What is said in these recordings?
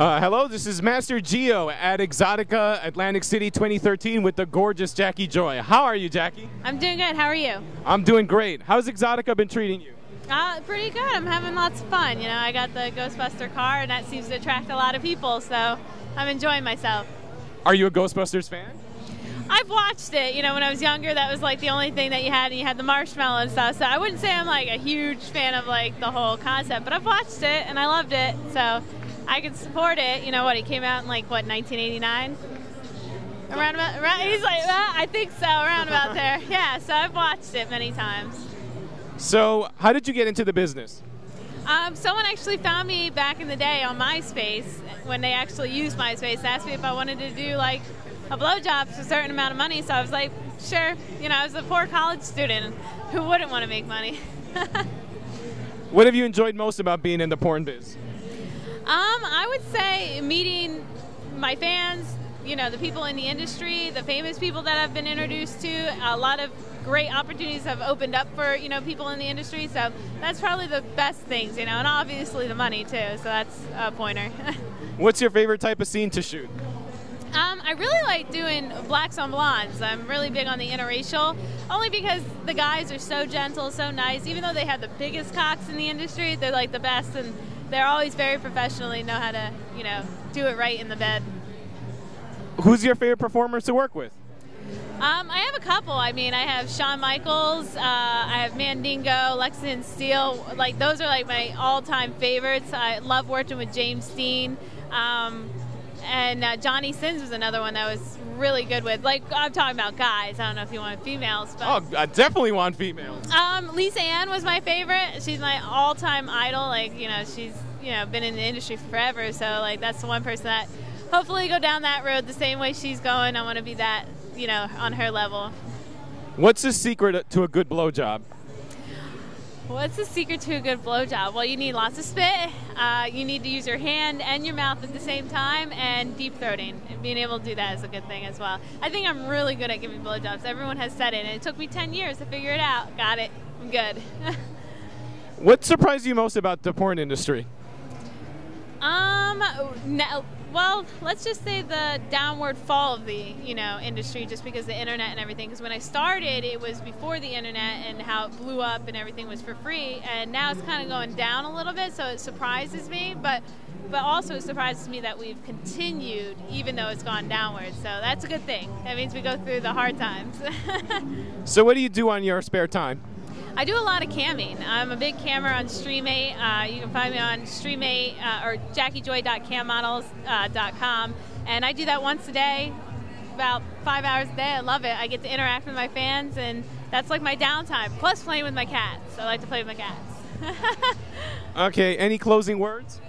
Uh, hello, this is Master Gio at Exxxotica Atlantic City 2013 with the gorgeous Jacky Joy. How are you, Jacky? I'm doing good. How are you? I'm doing great. How's Exxxotica been treating you? Uh, pretty good. I'm having lots of fun. You know, I got the Ghostbuster car, and that seems to attract a lot of people, so I'm enjoying myself. Are you a Ghostbusters fan? I've watched it. You know, when I was younger, that was like the only thing that you had, and you had the marshmallow and stuff. So I wouldn't say I'm like a huge fan of like the whole concept, but I've watched it and I loved it. So I can support it. You know what? It came out in like what 1989. Around about, right? He's like, ah, I think so, around about there. Yeah. So I've watched it many times. So, how did you get into the business? Um, someone actually found me back in the day on MySpace when they actually used MySpace. Asked me if I wanted to do like a blowjob for a certain amount of money. So I was like, sure. You know, I was a poor college student. Who wouldn't want to make money? what have you enjoyed most about being in the porn biz? Um, I would say meeting my fans, you know, the people in the industry, the famous people that I've been introduced to. A lot of great opportunities have opened up for, you know, people in the industry. So that's probably the best things, you know, and obviously the money too. So that's a pointer. What's your favorite type of scene to shoot? Um, I really like doing blacks on blondes. I'm really big on the interracial, only because the guys are so gentle, so nice. Even though they have the biggest cocks in the industry, they're like the best, and they're always very professional. They know how to, you know, do it right in the bed. Who's your favorite performers to work with? Um, I have a couple. I mean, I have Sean Michaels, uh, I have Mandingo, Lexington Steele. Like those are like my all-time favorites. I love working with James Deen. Um, and uh, Johnny Sins was another one that was really good with. Like I'm talking about guys. I don't know if you want females, but oh, I definitely want females. Um, Lisa Ann was my favorite. She's my all-time idol. Like you know, she's you know been in the industry forever. So like that's the one person that hopefully go down that road the same way she's going. I want to be that you know on her level. What's the secret to a good blowjob? What's the secret to a good blowjob? Well, you need lots of spit. Uh, you need to use your hand and your mouth at the same time, and deep throating. And being able to do that is a good thing as well. I think I'm really good at giving blowjobs. Everyone has said it, and it took me 10 years to figure it out. Got it. I'm good. what surprised you most about the porn industry? Um, no, well, let's just say the downward fall of the you know industry, just because the internet and everything. Because when I started, it was before the internet and how it blew up and everything was for free, and now it's kind of going down a little bit. So it surprises me, but but also it surprises me that we've continued even though it's gone downward. So that's a good thing. That means we go through the hard times. so what do you do on your spare time? I do a lot of camming. I'm a big cammer on Streamate. Uh, you can find me on Streamate uh, or JackyJoy.cammodels.com. Uh, and I do that once a day, about five hours a day. I love it. I get to interact with my fans, and that's like my downtime, plus playing with my cats. I like to play with my cats. okay, any closing words?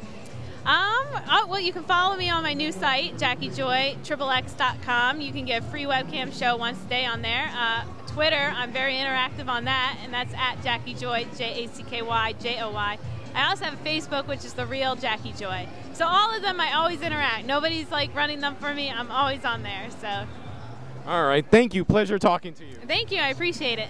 Um, oh, well, you can follow me on my new site, JackyJoy.com. You can get a free webcam show once a day on there. Uh, Twitter, I'm very interactive on that, and that's at Jacky Joy, J A C K Y J O Y. I also have Facebook, which is the real Jacky Joy. So all of them, I always interact. Nobody's like running them for me. I'm always on there. So. All right. Thank you. Pleasure talking to you. Thank you. I appreciate it.